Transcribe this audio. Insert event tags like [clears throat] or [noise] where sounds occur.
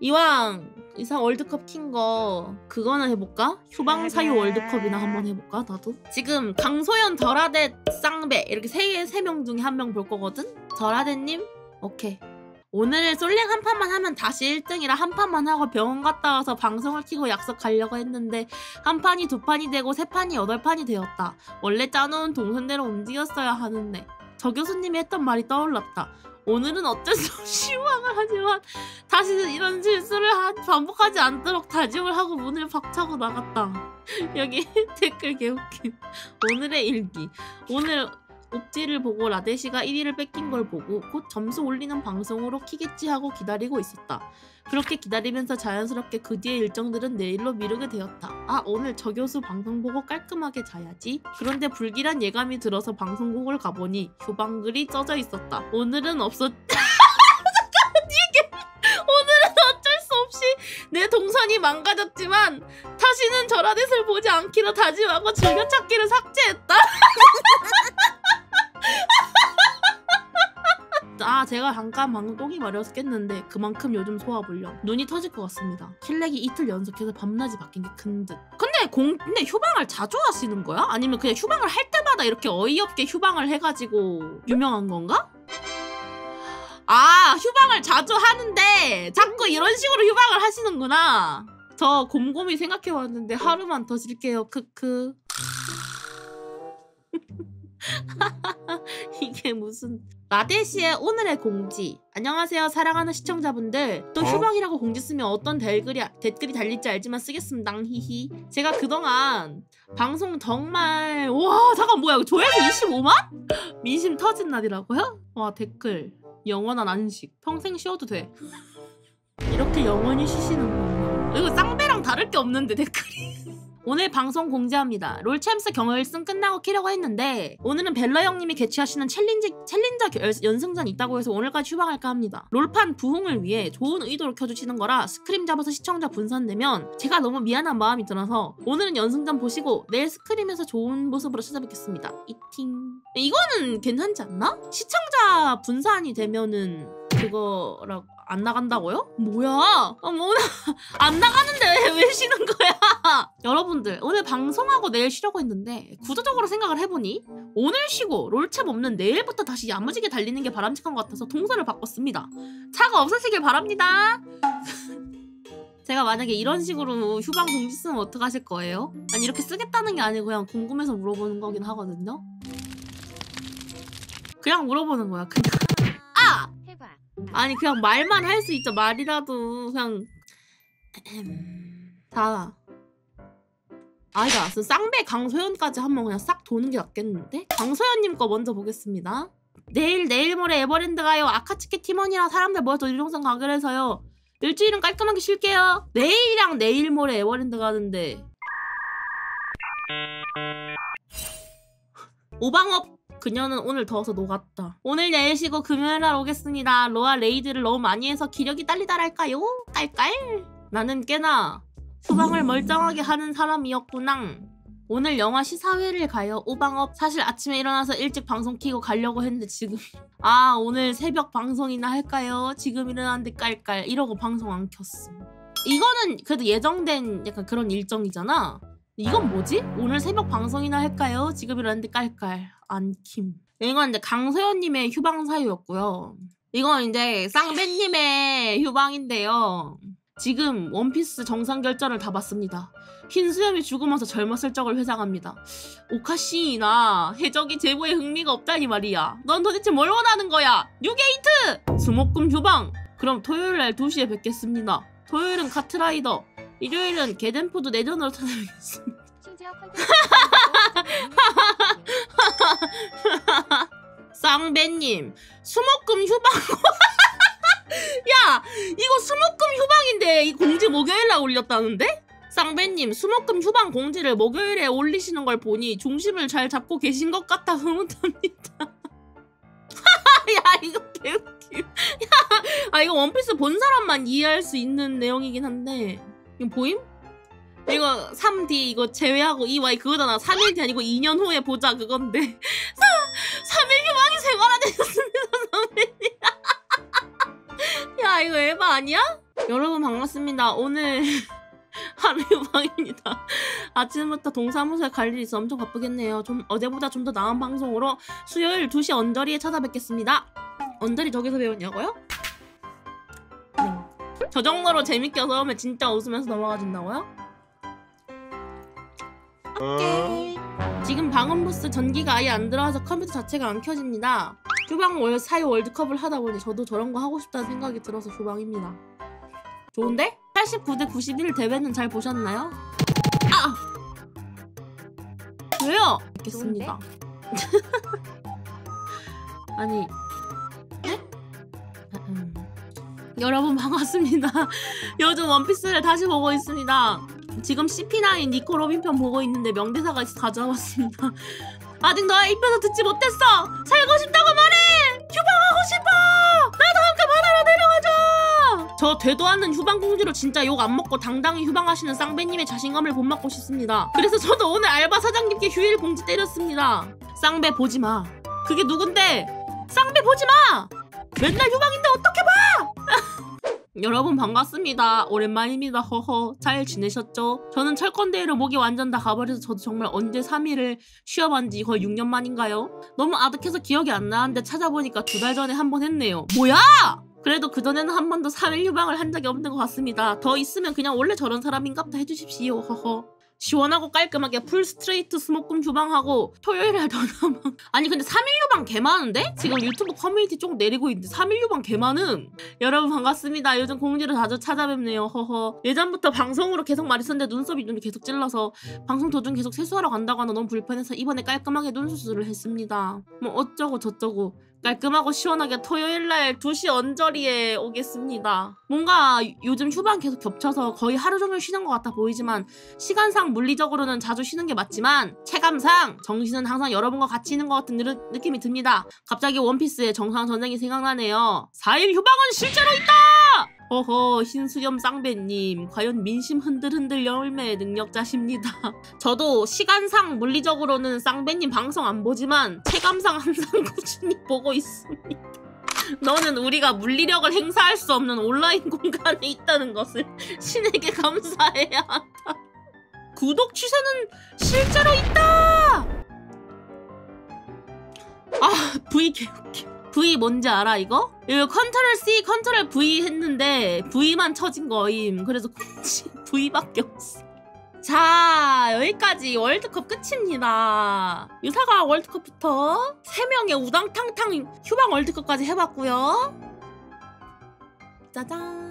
이왕 이상 월드컵 킨 거 그거는 해볼까? 휴방 사유 월드컵이나 한번 해볼까 나도? 지금 강소연 절하대 쌍배 이렇게 세세명 중에 한 명 볼 거거든? 절하대님 오케이 오늘 솔랭 한 판만 하면 다시 1등이라 한 판만 하고 병원 갔다 와서 방송을 키고 약속 가려고 했는데 한 판이 두 판이 되고 세 판이 여덟 판이 되었다. 원래 짜놓은 동선대로 움직였어야 하는데 저 교수님이 했던 말이 떠올랐다. 오늘은 어쩔 수 없이 휴방을 하지만 다시는 이런 실수를 하- 반복하지 않도록 다짐을 하고 문을 박차고 나갔다. [laughs] 여기 [laughs] 댓글 개웃김. 오늘의 일기. 오늘 옵지를 보고 라데시가 1위를 뺏긴 걸 보고 곧 점수 올리는 방송으로 키겠지 하고 기다리고 있었다. 그렇게 기다리면서 자연스럽게 그 뒤의 일정들은 내일로 미루게 되었다. 아 오늘 저 교수 방송 보고 깔끔하게 자야지. 그런데 불길한 예감이 들어서 방송국을 가보니 휴방글이 써져 있었다. 오늘은 없었... [laughs] 잠깐만 이게 오늘은 어쩔 수 없이 내 동선이 망가졌지만 다시는 저라넷을 보지 않기로 다짐하고 즐겨찾기를 삭제했다. [laughs] 아 제가 잠깐 방금 똥이 마려서 깼는데 그만큼 요즘 소화불량 눈이 터질 것 같습니다. 킬렉이 이틀 연속해서 밤낮이 바뀐 게 큰듯. 근데 공 근데 휴방을 자주 하시는 거야? 아니면 그냥 휴방을 할 때마다 이렇게 어이없게 휴방을 해가지고 유명한 건가? 아 휴방을 자주 하는데 자꾸 이런 식으로 휴방을 하시는구나. 저 곰곰이 생각해봤는데 하루만 더 쉴게요. 크크 [laughs] 이게 무슨 라데시의 오늘의 공지. 안녕하세요 사랑하는 시청자분들. 또 어? 휴방이라고 공지 쓰면 어떤 댓글이, 댓글이 달릴지 알지만 쓰겠습니다. 히히. 제가 그동안 방송 정말 와 잠깐 뭐야 조회수 25만? 민심 터진 날이라고요? 와 댓글. 영원한 안식. 평생 쉬어도 돼. 이렇게 영원히 쉬시는군요 이거 쌍배랑 다를 게 없는데 댓글이 [laughs] 오늘 방송 공지합니다. 롤챔스 결승 끝나고 키려고 했는데 오늘은 벨러 형님이 개최하시는 챌린지 챌린저 결- 연승전 있다고 해서 오늘까지 휴방할까 합니다. 롤판 부흥을 위해 좋은 의도로 켜주시는 거라 scrim 잡아서 시청자 분산되면 제가 너무 미안한 마음이 들어서 오늘은 연승전 보시고 내일 scrim에서 좋은 모습으로 찾아뵙겠습니다. 이팅. 이거는 괜찮지 않나? 시청자 분산이 되면은 그거라고 안 나간다고요? 뭐야? 아, 뭐나 [laughs] 안 나가는데 왜, 왜 쉬는 거야? [laughs] 여러분들 오늘 방송하고 내일 쉬려고 했는데 구조적으로 생각을 해보니 오늘 쉬고 롤챔 없는 내일부터 다시 야무지게 달리는 게 바람직한 것 같아서 동선을 바꿨습니다. 차가 없으시길 바랍니다. [laughs] 제가 만약에 이런 식으로 휴방 공지 쓰면 어떡하실 거예요? 아니 이렇게 쓰겠다는 게 아니고 그냥 궁금해서 물어보는 거긴 하거든요. 그냥 물어보는 거야. 그냥. 아니 그냥 말만 할 수 있죠 말이라도 그냥 [clears throat] 자 아니다. 그 쌍배 강소연까지 한번 그냥 싹 도는 게 낫겠는데? 강소연님 거 먼저 보겠습니다. 내일 내일 모레 에버랜드 가요. 아카츠키 팀원이랑 사람들 모여서 유령선 가기로 해서요. 일주일은 깔끔하게 쉴게요. 내일이랑 내일 모레 에버랜드 가는데. [laughs] 오방없 그녀는 오늘 더워서 녹았다. 오늘 내일 쉬고 금요일 날 오겠습니다. 로아 raid를 너무 많이 해서 기력이 딸린달까요? 깔깔? 나는 꽤나 휴방을 멀쩡하게 하는 사람이었구나. 오늘 영화 시사회를 가요. 오방없. 사실 아침에 일어나서 일찍 방송 키고 가려고 했는데 지금 아 오늘 새벽 방송이나 할까요? 지금 일어났는데 깔깔 이러고 방송 안 켰어. 이거는 그래도 예정된 약간 그런 일정이잖아. 이건 뭐지? 오늘 새벽 방송이나 할까요? 지금 일어났는데 깔깔 안킴. 이건 이제 강소연님의 휴방 사유였고요. 이건 이제 쌍배님의 휴방인데요. 지금 원피스 정상 결전을 다 봤습니다. 흰 수염이 죽으면서 젊었을 적을 회상합니다. おかしな 해적이 재보에 흥미가 없다니 말이야. 넌 도대체 뭘 원하는 거야? 뉴게이트! 수목금 휴방! 그럼 토요일 날 2시에 뵙겠습니다. 토요일은 카트라이더, 일요일은 게덴푸드 내전으로 찾아뵙겠습니다. [laughs] 컨텐츠 [laughs] 쌍배님 수목금 휴방 [laughs] 야 이거 수목금 휴방인데 이 공지 목요일날 올렸다는데? 쌍배님 수목금 휴방 공지를 목요일에 올리시는 걸 보니 중심을 잘 잡고 계신 것 같아 흐뭇합니다 [laughs] 야 이거 개웃김 야아 이거 원피스 본 사람만 이해할 수 있는 내용이긴 한데 이거 보임? 이거 3D 이거 제외하고 EY 그거잖아 3일 뒤 아니고 2년 후에 보자 그건데 [laughs] 3일 휴방이 생활화되셨습니다 선배님 [laughs] 야 이거 에바 아니야? 여러분 반갑습니다. 오늘 [laughs] 하루 유방입니다. 아침부터 동사무소에 갈 일이 있어 엄청 바쁘겠네요. 좀 어제보다 좀 더 나은 방송으로 수요일 2시 언저리에 찾아뵙겠습니다. 언저리 저기서 배웠냐고요? 네. 저 정도로 재밌게 써오면 진짜 웃으면서 넘어가 준다고요? 오케이. 지금 방음 부스 전기가 아예 안 들어와서 컴퓨터 자체가 안 켜집니다. 휴방 월 사이 월드컵을 하다 보니 저도 저런 거 하고 싶다는 생각이 들어서 휴방입니다. 좋은데? 89대 91 대회는 잘 보셨나요? 아! 왜요? 알겠습니다. [laughs] 아니, 네? 음. 여러분 반갑습니다. [laughs] 요즘 원피스를 다시 보고 있습니다. 지금 CP9 니코 로빈 편 보고 있는데 명대사가 가져왔습니다. 아직 너의 입에서 듣지 못했어. 살고 싶다고 말해. 휴방하고 싶어. 나도 함께 바다로 내려가자. 저 되도 않는 휴방 공주로 진짜 욕 안 먹고 당당히 휴방하시는 쌍배님의 자신감을 본받고 싶습니다. 그래서 저도 오늘 알바 사장님께 휴일 공지 때렸습니다. 쌍배 보지 마. 그게 누군데? 쌍배 보지 마. 맨날 휴방인데 어떻게 봐? [laughs] 여러분 반갑습니다. 오랜만입니다. 허허. 잘 지내셨죠? 저는 철권대회로 목이 완전 다 가버려서 저도 정말 언제 3일을 쉬어본 지 거의 6년 만인가요? 너무 아득해서 기억이 안 나는데 찾아보니까 두 달 전에 한 번 했네요. 뭐야! 그래도 그전에는 한 번도 3일 휴방을 한 적이 없는 것 같습니다. 더 있으면 그냥 원래 저런 사람인갑다 해주십시오. 허허. 시원하고 깔끔하게 full straight 수목금 휴방하고 토요일에 더 남아. [laughs] 아니 근데 3일 휴방 개 많은데? 지금 유튜브 커뮤니티 쪽 내리고 있는데 3일 휴방 개 많음. 여러분 반갑습니다. 요즘 공지를 자주 찾아뵙네요. 허허. 예전부터 방송으로 계속 말했었는데 눈썹이 눈이 계속 찔러서 방송 도중 계속 세수하러 간다고 하나 너무 불편해서 이번에 깔끔하게 눈 수술을 했습니다. 뭐 어쩌고 저쩌고 깔끔하고 시원하게 토요일날 2시 언저리에 오겠습니다. 뭔가 요즘 휴방 계속 겹쳐서 거의 하루 종일 쉬는 것 같아 보이지만 시간상 물리적으로는 자주 쉬는 게 맞지만 체감상 정신은 항상 여러분과 같이 있는 것 같은 느, 느낌이 듭니다. 갑자기 원피스의 정상 전쟁이 생각나네요. 4일 휴방은 실제로 있다! 어허 흰수염 쌍배님 과연 민심 흔들흔들 열매의 능력자십니다. [laughs] 저도 시간상 물리적으로는 쌍배님 방송 안 보지만 체감상 항상 [laughs] 꾸준히 보고 있습니다. 너는 우리가 물리력을 행사할 수 없는 온라인 공간에 있다는 것을 [laughs] 신에게 감사해야 한다. 구독 취소는 실제로 있다! 아 V 개웃겨 V 뭔지 알아 이거? 이거 컨트롤 C, 컨트롤 V 했는데 V만 쳐진 거임. 그래서 [laughs] V밖에 없어. 자 여기까지 월드컵 끝입니다. 유사가 월드컵부터 3명의 우당탕탕 휴방 월드컵까지 해봤고요. 짜잔.